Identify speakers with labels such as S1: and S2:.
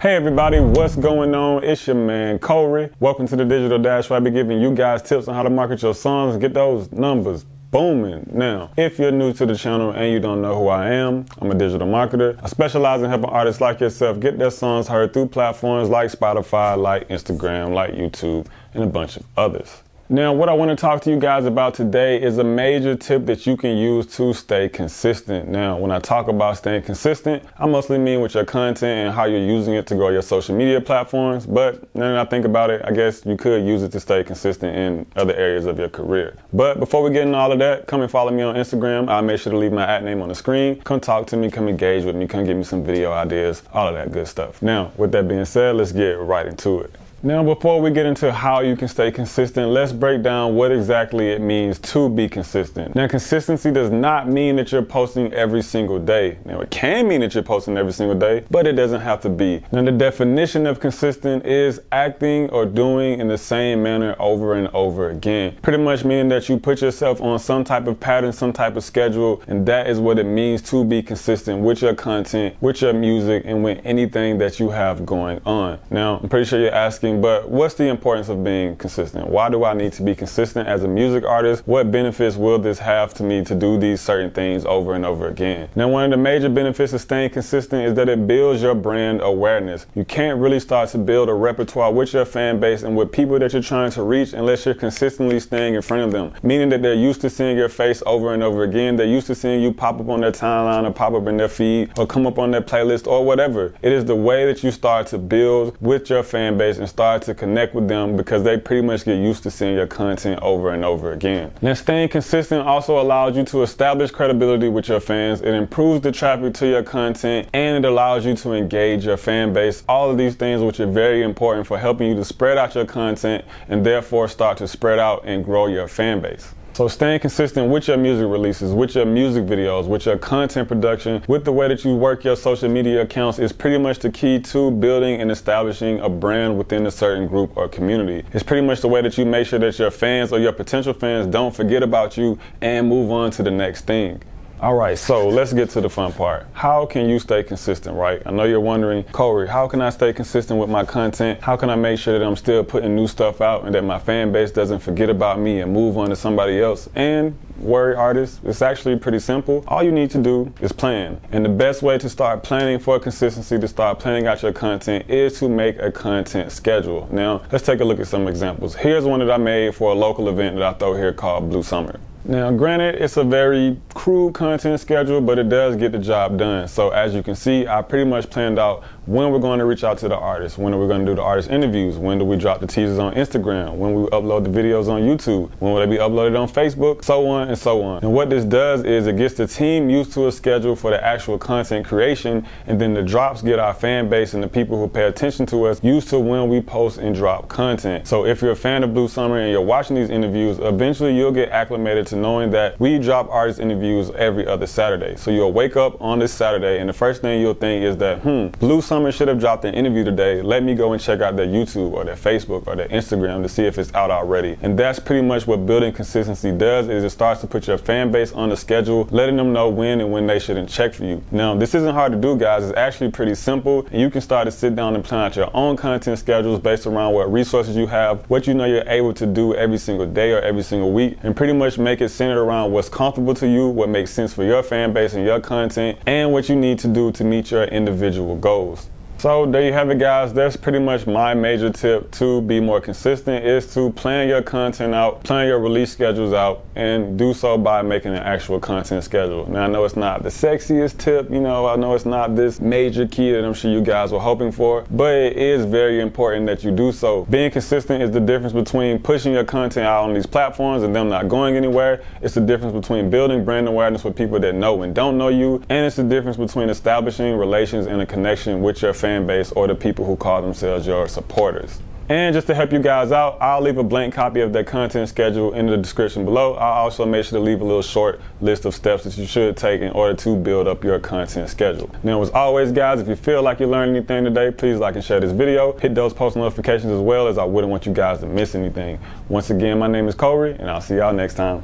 S1: Hey everybody, what's going on? It's your man Kohrey. Welcome to the Digital Dash where I be giving you guys tips on how to market your songs and get those numbers booming. Now, if you're new to the channel and you don't know who I am, I'm a digital marketer. I specialize in helping artists like yourself get their songs heard through platforms like Spotify, like Instagram, like YouTube, and a bunch of others. Now, what I want to talk to you guys about today is a major tip that you can use to stay consistent. Now, when I talk about staying consistent, I mostly mean with your content and how you're using it to grow your social media platforms. But now that I think about it, I guess you could use it to stay consistent in other areas of your career. But before we get into all of that, come and follow me on Instagram. I'll make sure to leave my at name on the screen. Come talk to me, come engage with me, come give me some video ideas, all of that good stuff. Now, with that being said, let's get right into it. Now, before we get into how you can stay consistent, let's break down what exactly it means to be consistent. Now, consistency does not mean that you're posting every single day. Now, it can mean that you're posting every single day, but it doesn't have to be. Now, the definition of consistent is acting or doing in the same manner over and over again. Pretty much meaning that you put yourself on some type of pattern, some type of schedule, and that is what it means to be consistent with your content, with your music, and with anything that you have going on. Now, I'm pretty sure you're asking, but what's the importance of being consistent? Why do I need to be consistent as a music artist? What benefits will this have to me to do these certain things over and over again? Now, one of the major benefits of staying consistent is that it builds your brand awareness. You can't really start to build a repertoire with your fan base and with people that you're trying to reach unless you're consistently staying in front of them, meaning that they're used to seeing your face over and over again. They're used to seeing you pop up on their timeline or pop up in their feed or come up on their playlist or whatever. It is the way that you start to build with your fan base and start to connect with them because they pretty much get used to seeing your content over and over again. Now, staying consistent also allows you to establish credibility with your fans. It improves the traffic to your content and it allows you to engage your fan base. All of these things, which are very important for helping you to spread out your content and therefore start to spread out and grow your fan base. So staying consistent with your music releases, with your music videos, with your content production, with the way that you work your social media accounts is pretty much the key to building and establishing a brand within a certain group or community. It's pretty much the way that you make sure that your fans or your potential fans don't forget about you and move on to the next thing. All right, so let's get to the fun part. How can you stay consistent, right? I know you're wondering, Kohrey, how can I stay consistent with my content? How can I make sure that I'm still putting new stuff out and that my fan base doesn't forget about me and move on to somebody else? And worry artists, it's actually pretty simple. All you need to do is plan. And the best way to start planning for consistency, to start planning out your content, is to make a content schedule. Now, let's take a look at some examples. Here's one that I made for a local event that I throw here called Blue Summer. Now, granted, it's a very crude content schedule, but it does get the job done. So as you can see, I pretty much planned out when we're going to reach out to the artists, when are we going to do the artist interviews, when do we drop the teasers on Instagram, when we upload the videos on YouTube, when will they be uploaded on Facebook, so on and so on. And what this does is it gets the team used to a schedule for the actual content creation, and then the drops get our fan base and the people who pay attention to us used to when we post and drop content. So if you're a fan of Blue Summer and you're watching these interviews, eventually you'll get acclimated to knowing that we drop artist interviews every other Saturday. So you'll wake up on this Saturday and the first thing you'll think is that, hmm, Blue Summer should have dropped an interview today. Let me go and check out their YouTube or their Facebook or their Instagram to see if it's out already. And that's pretty much what building consistency does is it starts to put your fan base on the schedule, letting them know when and when they shouldn't check for you. Now, this isn't hard to do, guys. It's actually pretty simple. And you can start to sit down and plan out your own content schedules based around what resources you have, what you know you're able to do every single day or every single week, and pretty much make it centered around what's comfortable to you, what makes sense for your fan base and your content, and what you need to do to meet your individual goals. So there you have it guys. That's pretty much my major tip to be more consistent is to plan your content out, plan your release schedules out, and do so by making an actual content schedule. Now I know it's not the sexiest tip, you know, I know it's not this major key that I'm sure you guys were hoping for, but it is very important that you do so. Being consistent is the difference between pushing your content out on these platforms and them not going anywhere. It's the difference between building brand awareness with people that know and don't know you, and it's the difference between establishing relations and a connection with your fans fan base or the people who call themselves your supporters. And just to help you guys out, I'll leave a blank copy of that content schedule in the description below. I'll also make sure to leave a little short list of steps that you should take in order to build up your content schedule. Now, as always, guys, if you feel like you learned anything today, please like and share this video. Hit those post notifications as well as I wouldn't want you guys to miss anything. Once again, my name is Kohrey, and I'll see y'all next time.